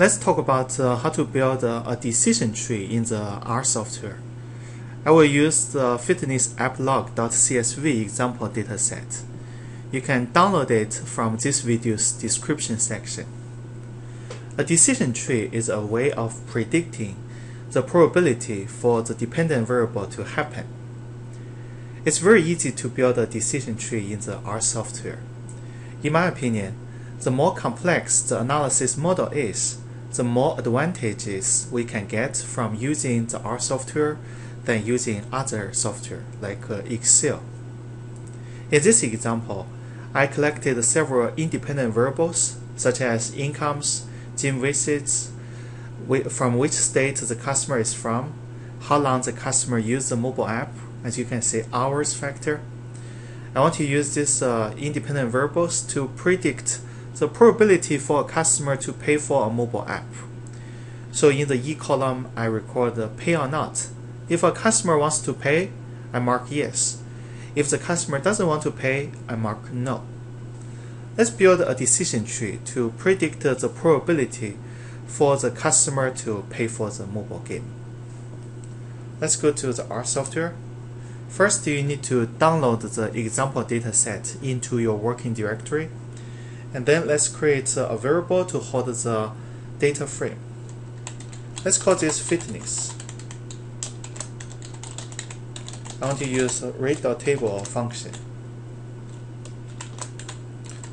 Let's talk about uh, how to build uh, a decision tree in the R software. I will use the fitnessAppLog.csv example dataset. You can download it from this video's description section. A decision tree is a way of predicting the probability for the dependent variable to happen. It's very easy to build a decision tree in the R software. In my opinion, the more complex the analysis model is, the more advantages we can get from using the R software than using other software like uh, Excel. In this example, I collected several independent variables such as incomes, gym visits, from which state the customer is from, how long the customer used the mobile app, as you can see hours factor. I want to use these uh, independent variables to predict the probability for a customer to pay for a mobile app. So in the E column, I record the pay or not. If a customer wants to pay, I mark yes. If the customer doesn't want to pay, I mark no. Let's build a decision tree to predict the probability for the customer to pay for the mobile game. Let's go to the R software. First, you need to download the example dataset into your working directory. And then let's create a variable to hold the data frame. Let's call this fitness. I want to use read.table function.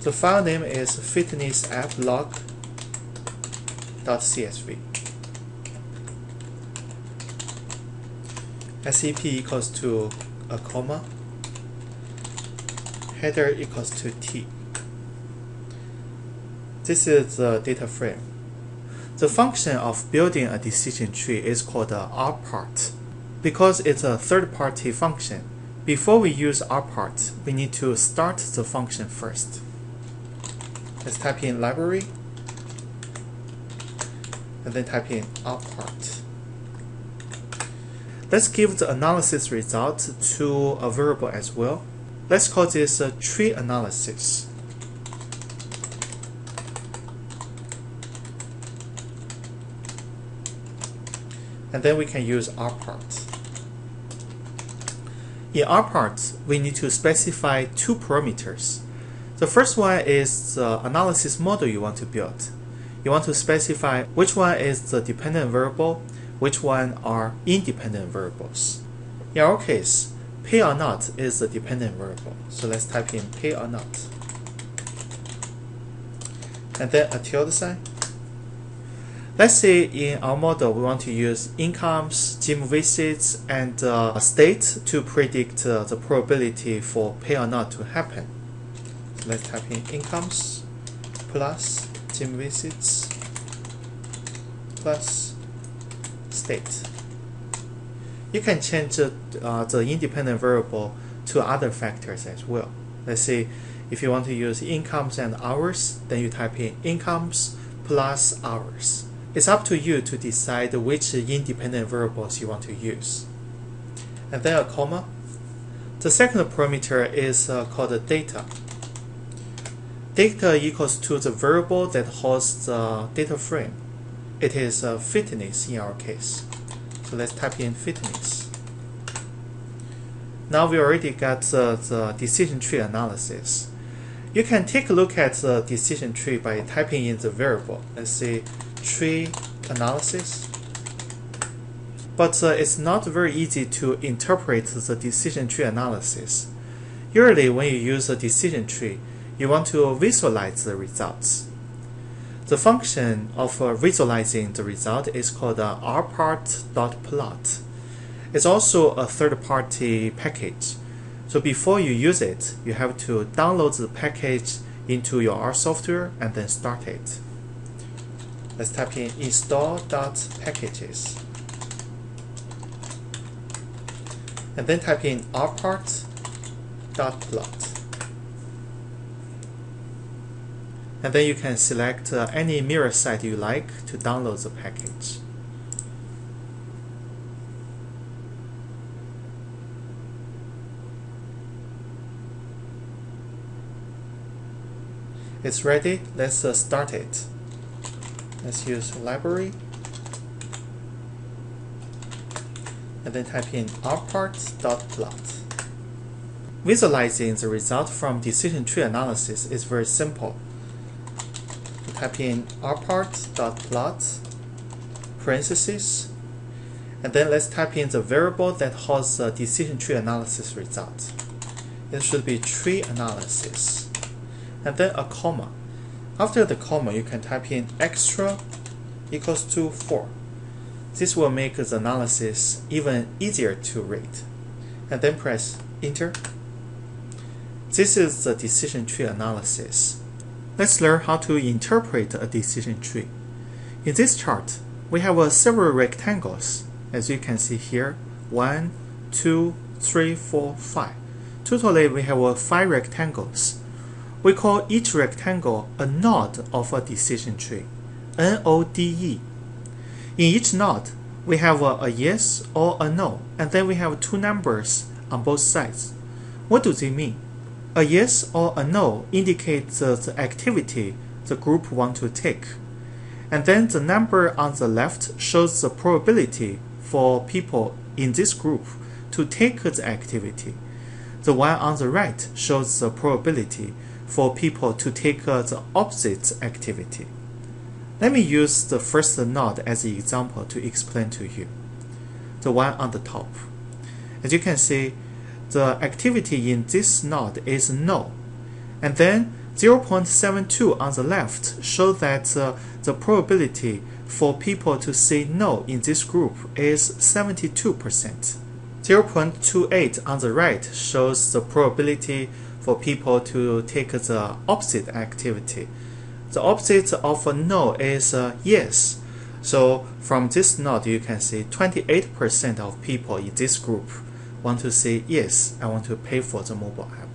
The file name is fitnessAppLog.csv. SEP equals to a comma, header equals to T. This is the data frame. The function of building a decision tree is called the rpart. Because it's a third-party function, before we use rpart, we need to start the function first. Let's type in library, and then type in rpart. Let's give the analysis result to a variable as well. Let's call this a tree analysis. And then we can use rpart. In rpart, we need to specify two parameters. The first one is the analysis model you want to build. You want to specify which one is the dependent variable, which one are independent variables. In our case, pay or not is the dependent variable. So let's type in pay or not. And then a tilde sign. Let's say in our model we want to use incomes, gym visits, and uh, state to predict uh, the probability for pay or not to happen. So let's type in incomes plus gym visits plus state. You can change uh, the independent variable to other factors as well. Let's say if you want to use incomes and hours, then you type in incomes plus hours. It's up to you to decide which independent variables you want to use. And then a comma. The second parameter is uh, called data. Data equals to the variable that holds the data frame. It is uh, fitness in our case. So let's type in fitness. Now we already got uh, the decision tree analysis. You can take a look at the decision tree by typing in the variable. Let's say tree analysis. But uh, it's not very easy to interpret the decision tree analysis. Usually when you use a decision tree, you want to visualize the results. The function of uh, visualizing the result is called uh, rpart.plot. It's also a third-party package. So before you use it, you have to download the package into your R software and then start it. Let's type in install.packages. And then type in rpart.plot. And then you can select uh, any mirror site you like to download the package. It's ready, let's uh, start it Let's use library. And then type in rpart.plot. Visualizing the result from decision tree analysis is very simple. type in rpart.plot parentheses and then let's type in the variable that holds the decision tree analysis result. It should be tree analysis. And then a comma. After the comma, you can type in extra equals to 4. This will make the analysis even easier to read. And then press enter. This is the decision tree analysis. Let's learn how to interpret a decision tree. In this chart, we have uh, several rectangles as you can see here, one, two, three, four, five. Totally, we have uh, five rectangles. We call each rectangle a node of a decision tree, N-O-D-E. In each node, we have a, a yes or a no, and then we have two numbers on both sides. What do they mean? A yes or a no indicates the activity the group want to take. And then the number on the left shows the probability for people in this group to take the activity. The one on the right shows the probability for people to take the opposite activity. Let me use the first node as an example to explain to you. The one on the top. As you can see, the activity in this node is no. And then 0.72 on the left shows that uh, the probability for people to say no in this group is 72%. 0.28 on the right shows the probability for people to take the opposite activity. The opposite of a no is a yes. So from this node, you can see 28% of people in this group want to say yes, I want to pay for the mobile app.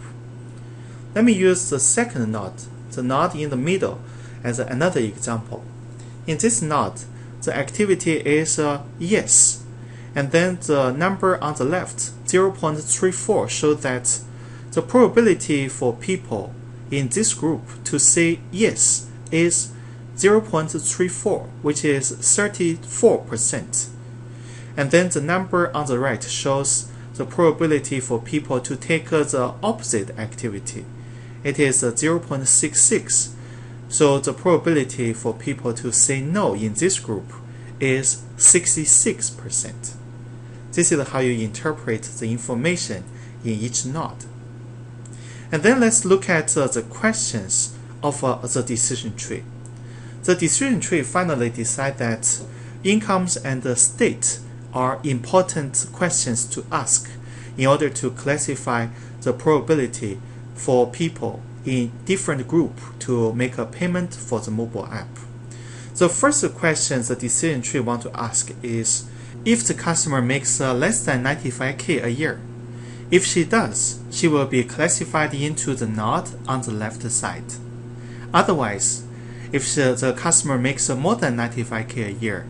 Let me use the second node, the node in the middle, as another example. In this node, the activity is a yes, and then the number on the left, 0.34, shows that the probability for people in this group to say yes is 0.34, which is 34%. And then the number on the right shows the probability for people to take the opposite activity. It is 0.66, so the probability for people to say no in this group is 66%. This is how you interpret the information in each node. And then let's look at uh, the questions of uh, the decision tree. The decision tree finally decides that incomes and the state are important questions to ask in order to classify the probability for people in different group to make a payment for the mobile app. The first question the decision tree want to ask is if the customer makes uh, less than 95k a year. If she does, she will be classified into the node on the left side. Otherwise, if the, the customer makes uh, more than 95k a year,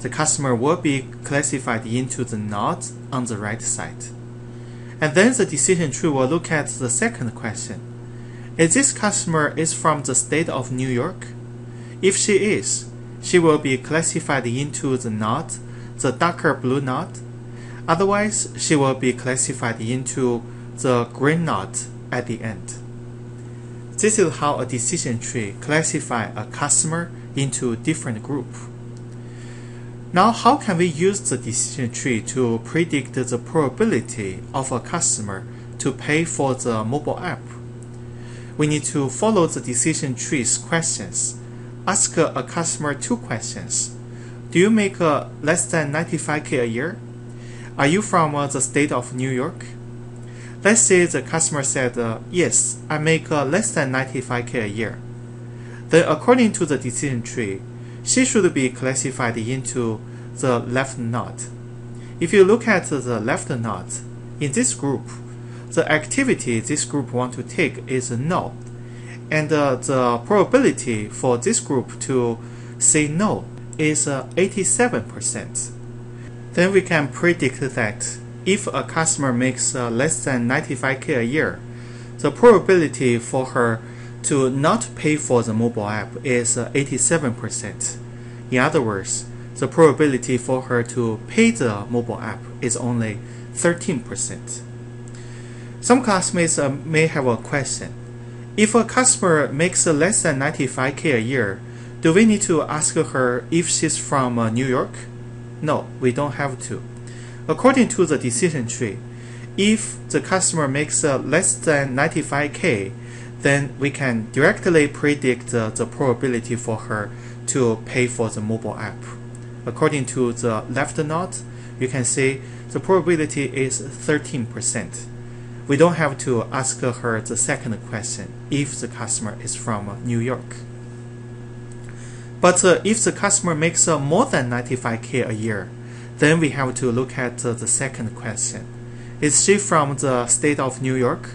the customer will be classified into the node on the right side. And then the decision tree will look at the second question is this customer is from the state of New York? If she is, she will be classified into the node, the darker blue node. Otherwise, she will be classified into the green node at the end. This is how a decision tree classify a customer into different group. Now, how can we use the decision tree to predict the probability of a customer to pay for the mobile app? we need to follow the decision tree's questions. Ask a customer two questions. Do you make uh, less than 95k a year? Are you from uh, the state of New York? Let's say the customer said, uh, yes, I make uh, less than 95k a year. Then according to the decision tree, she should be classified into the left node. If you look at the left node, in this group, the activity this group want to take is no. And uh, the probability for this group to say no is uh, 87%. Then we can predict that if a customer makes uh, less than 95k a year, the probability for her to not pay for the mobile app is 87%. Uh, In other words, the probability for her to pay the mobile app is only 13%. Some classmates uh, may have a question. If a customer makes less than 95k a year, do we need to ask her if she's from uh, New York? No, we don't have to. According to the decision tree, if the customer makes uh, less than 95k, then we can directly predict uh, the probability for her to pay for the mobile app. According to the left node, you can see the probability is 13%. We don't have to ask her the second question if the customer is from New York. But uh, if the customer makes uh, more than 95k a year, then we have to look at uh, the second question. Is she from the state of New York?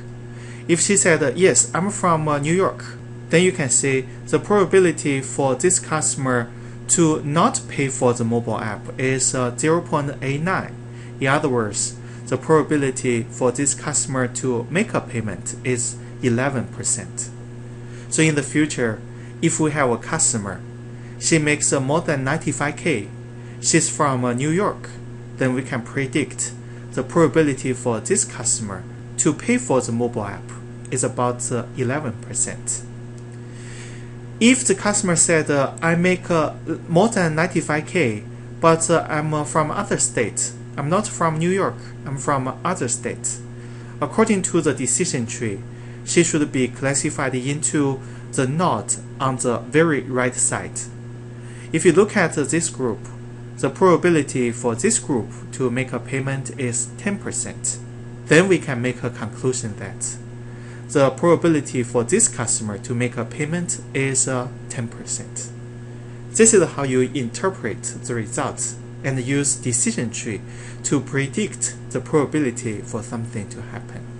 If she said, yes, I'm from uh, New York, then you can see the probability for this customer to not pay for the mobile app is uh, 0.89. In other words, the probability for this customer to make a payment is 11%. So in the future, if we have a customer, she makes uh, more than 95k, she's from uh, New York, then we can predict the probability for this customer to pay for the mobile app is about 11%. If the customer said, uh, I make uh, more than 95k, but uh, I'm uh, from other state, I'm not from New York, I'm from other state. According to the decision tree, she should be classified into the node on the very right side. If you look at this group, the probability for this group to make a payment is 10%. Then we can make a conclusion that the probability for this customer to make a payment is uh, 10%. This is how you interpret the results and use decision tree to predict the probability for something to happen.